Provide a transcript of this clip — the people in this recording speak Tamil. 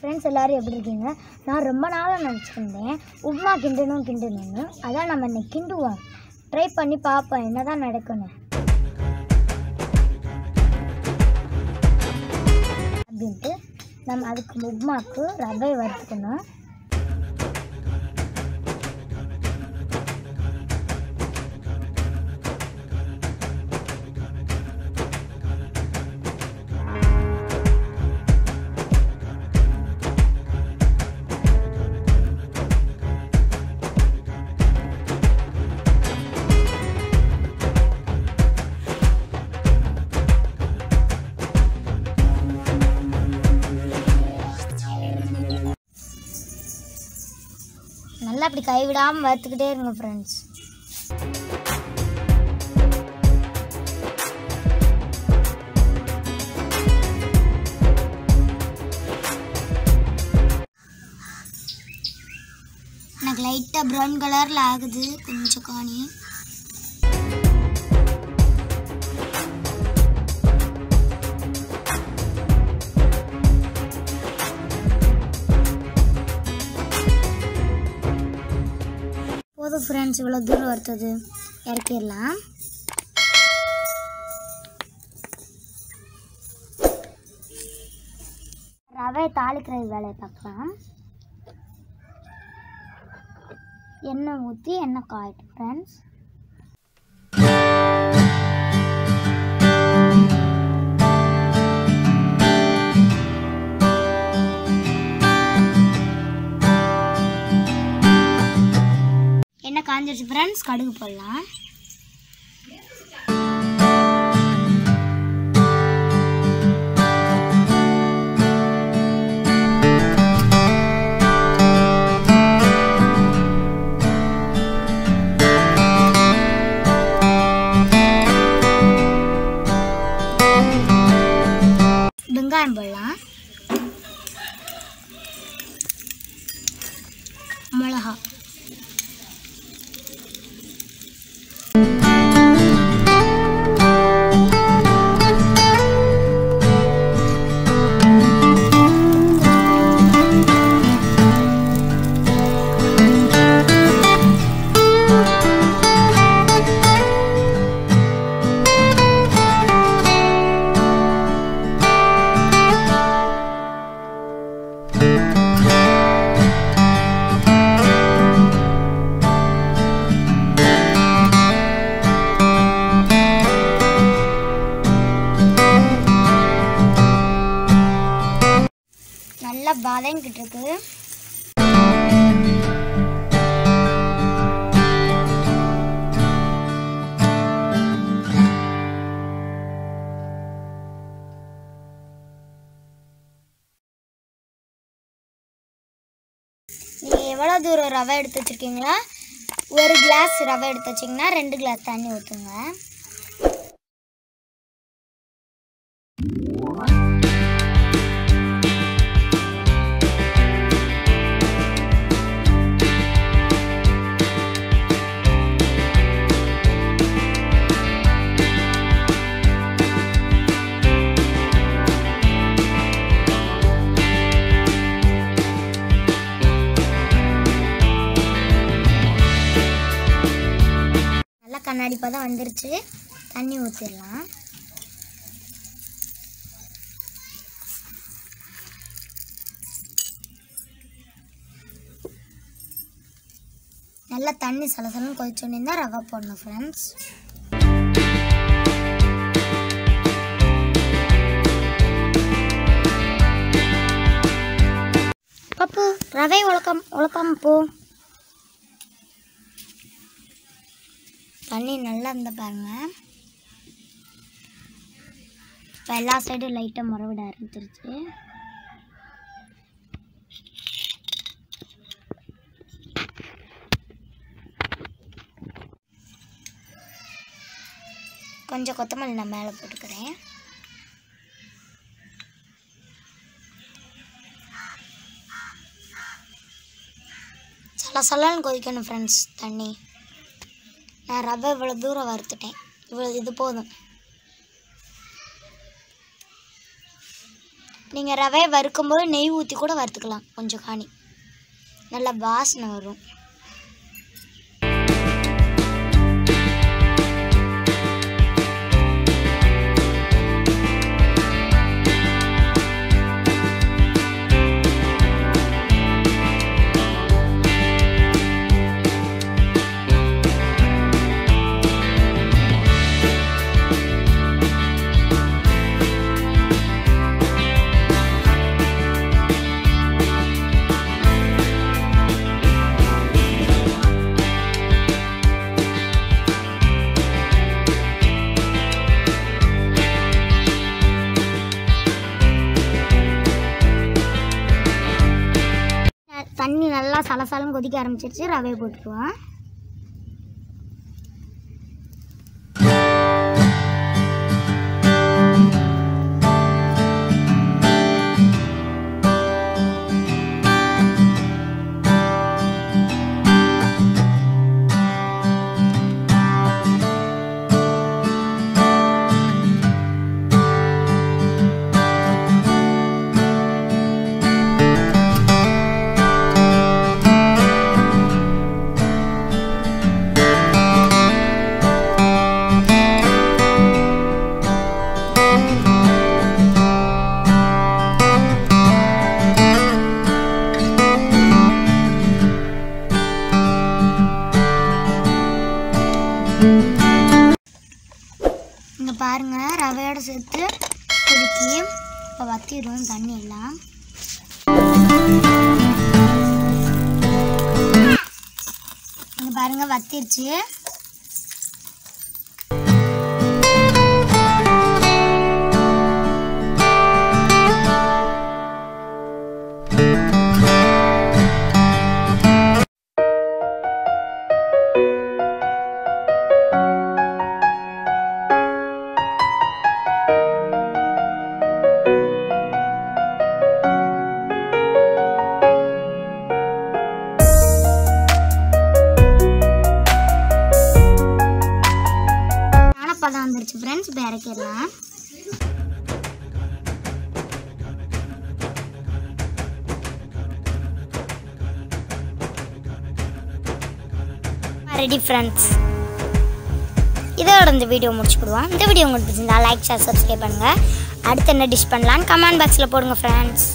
ஃப்ரெண்ட்ஸ் எல்லோரும் எப்படி இருக்கீங்க? நான் ரொம்ப நாளாக நினச்சிருந்தேன். உப்மா கிண்டணும் கிண்டணும்னு. அதான் நம்ம இன்னைக்கு கிண்டுவோம். ட்ரை பண்ணி பார்ப்போம் என்னதான் நடக்குன்னு அப்படின்ட்டு நம்ம அதுக்கு உப்மாக்கு ரவை வறுத்துக்கணும். நல்லா அப்படி கைவிடாமல் வறுத்துக்கிட்டே இருங்க ஃப்ரெண்ட்ஸ் எனக்கு லைட்டாக ப்ரௌன் கலரில் ஆகுது. கொஞ்சம் காணி. போதும் ஃப்ரெண்ட்ஸ் இவ்வளோ தூரம் வருத்தது. இறக்கிடலாம். ரவை தாளிக்கிற வேலையை பார்க்கலாம். எண்ணெய் ஊற்றி எண்ணெய் காயட்டும் ஃப்ரெண்ட்ஸ் காஞ்சிருச்சு. ஃப்ரெண்ட்ஸ் கடுகு போடலாம். வெங்காயம் போடலாம். மிளகா நல்லா இருக்கு நீங்கள் எவ்வளோ தூரம் ரவை எடுத்து வச்சுருக்கீங்களா ஒரு கிளாஸ் ரவை எடுத்து வச்சிங்கன்னா ரெண்டு கிளாஸ் தண்ணி ஊற்றுங்க கண்ணாடி பதம் வந்துருச்சு. தண்ணி ஊற்றிடலாம் நல்லா தண்ணி சலசலன்னு கொதிச்சோன்னே தான் ரவை போடணும் ஃப்ரெண்ட்ஸ் பப்பு ரவை உலக்கம் உலக்கம் போ. தண்ணி நல்லா இருந்த பாருங்க. இப்போ எல்லா சைடும் லைட்டாக மரவிட ஆரம்பிச்சிருச்சு. கொஞ்சம் கொத்தமல்லி நான் மேலே போட்டுக்கிறேன். சல சலன்னு கொதிக்கணும் ஃப்ரெண்ட்ஸ் தண்ணி. நான் ரவை இவ்வளோ தூரம் வறுத்துட்டேன். இவ்வளோ இது போதும். நீங்கள் ரவையை வறுக்கும்போது நெய் ஊற்றி கூட வறுத்துக்கலாம். கொஞ்சம் காணி. நல்ல வாசனை வரும். நல்லா சலசலம் கொதிக்க ஆரம்பிச்சிருச்சு ரவையை போட்டுருவோம் இங்கே பாருங்கள் ரவையோடு சேர்த்து கொதிக்கி இப்போ வத்திடுவோம் தண்ணி எல்லாம் இங்கே பாருங்க வத்திருச்சு. ரெடி ஃப்ரெண்ட்ஸ் இதோட இந்த வீடியோ முடிச்சுக்கிடுவோம். இந்த வீடியோ உங்களுக்கு பிடிச்சிருந்தா லைக் ஷேர் சப்ஸ்கிரைப் பண்ணுங்கள் அடுத்து என்ன டிஷ் பண்ணலான்னு கமெண்ட் பாக்ஸில் போடுங்க ஃப்ரெண்ட்ஸ்